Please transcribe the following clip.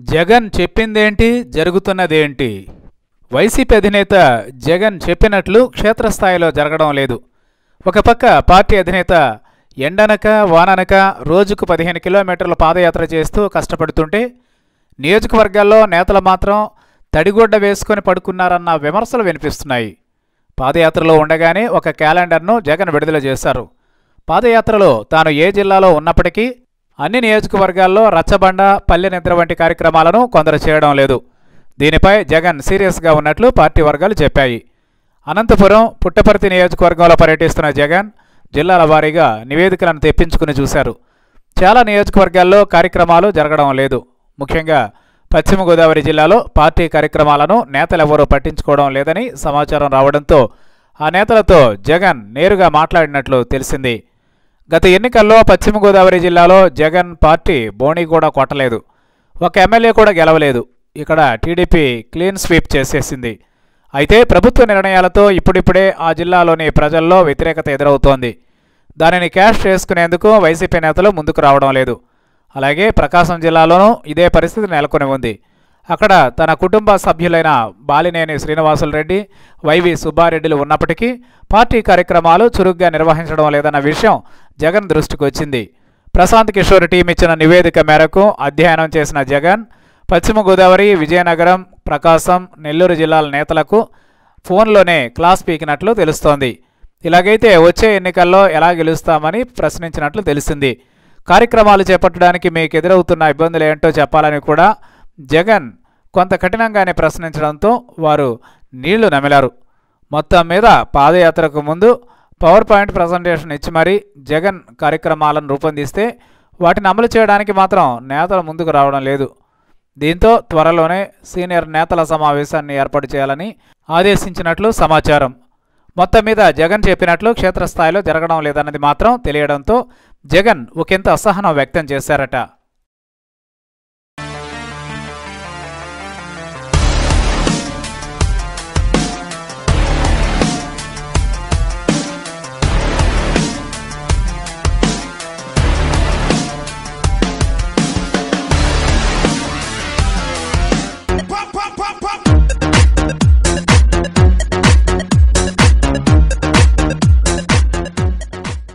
Jagan చెప్పిందేంటి? జరుగుతున్నదేంటి? YCP అధినేత జగన్ చెప్పినట్లు క్షేత్రస్థాయిలో జరగడం లేదు. ఒక పక్క పార్టీ అధినేత ఎండనక వాననక రోజుకు పదిహేను కిలోమీటర్ల పాదయాత్ర చేస్తూ కష్టపడుతుంటే నియోజకవర్గాల్లో నేతలు మాత్రం తడిగుడ్డ వేసుకొని పడుకున్నారన్న విమర్శలు వినిపిస్తున్నాయి. పాదయాత్రలో ఉండగానే ఒక క్యాలెండర్ను జగన్ విడుదల చేశారు. పాదయాత్రలో తాను ఏ జిల్లాలో ఉన్నప్పటికీ అన్ని నియోజకవర్గాల్లో రచ్చబండ పల్లె నిద్ర వంటి కార్యక్రమాలను కొందరు చేయడం లేదు. దీనిపై జగన్ సీరియస్గా ఉన్నట్లు పార్టీ వర్గాలు చెప్పాయి. అనంతపురం పుట్టపర్తి నియోజకవర్గంలో పర్యటిస్తున్న జగన్ జిల్లాల వారీగా నివేదికలను తెప్పించుకుని చూశారు. చాలా నియోజకవర్గాల్లో కార్యక్రమాలు జరగడం లేదు. ముఖ్యంగా పశ్చిమ గోదావరి జిల్లాలో పార్టీ కార్యక్రమాలను నేతలెవరూ పట్టించుకోవడం లేదని సమాచారం రావడంతో ఆ నేతలతో జగన్ నేరుగా మాట్లాడినట్లు తెలిసింది. గత ఎన్నికల్లో పశ్చిమ గోదావరి జిల్లాలో జగన్ పార్టీ బోణీ కూడా కొట్టలేదు. ఒక ఎమ్మెల్యే కూడా గెలవలేదు. ఇక్కడ టీడీపీ క్లీన్ స్వీప్ చేసేసింది. అయితే ప్రభుత్వ నిర్ణయాలతో ఇప్పుడిప్పుడే ఆ జిల్లాలోని ప్రజల్లో వ్యతిరేకత ఎదురవుతోంది. దానిని క్యాష్ చేసుకునేందుకు వైసీపీ నేతలు ముందుకు రావడం లేదు. అలాగే ప్రకాశం జిల్లాలోనూ ఇదే పరిస్థితి నెలకొని ఉంది. అక్కడ తన కుటుంబ సభ్యులైన బాలినేని శ్రీనివాసులరెడ్డి వైవి సుబ్బారెడ్డిలు ఉన్నప్పటికీ పార్టీ కార్యక్రమాలు చురుగ్గా నిర్వహించడం లేదన్న విషయం జగన్ దృష్టికి వచ్చింది. ప్రశాంత్ కిషోర్ టీం ఇచ్చిన నివేదిక మేరకు అధ్యయనం చేసిన జగన్ పశ్చిమ గోదావరి విజయనగరం ప్రకాశం నెల్లూరు జిల్లాల నేతలకు ఫోన్లోనే క్లాస్ పీకినట్లు తెలుస్తోంది. ఇలాగైతే వచ్చే ఎన్నికల్లో ఎలా గెలుస్తామని ప్రశ్నించినట్లు తెలిసింది. కార్యక్రమాలు చేపట్టడానికి మీకు ఎదురవుతున్న ఇబ్బందులు ఏంటో చెప్పాలని కూడా జగన్ కొంత కఠినంగానే ప్రశ్నించడంతో వారు నీళ్ళు నమిలారు. మొత్తం మీద పాదయాత్రకు ముందు పవర్ పాయింట్ ప్రజెంటేషన్ ఇచ్చి మరీ జగన్ కార్యక్రమాలను రూపొందిస్తే వాటిని అమలు చేయడానికి మాత్రం నేతలు ముందుకు రావడం లేదు. దీంతో త్వరలోనే సీనియర్ నేతల సమావేశాన్ని ఏర్పాటు చేయాలని ఆదేశించినట్లు సమాచారం. మొత్తం మీద జగన్ చెప్పినట్లు క్షేత్రస్థాయిలో జరగడం లేదన్నది మాత్రం తెలియడంతో జగన్ ఒకంత అసహనం వ్యక్తం చేశారట.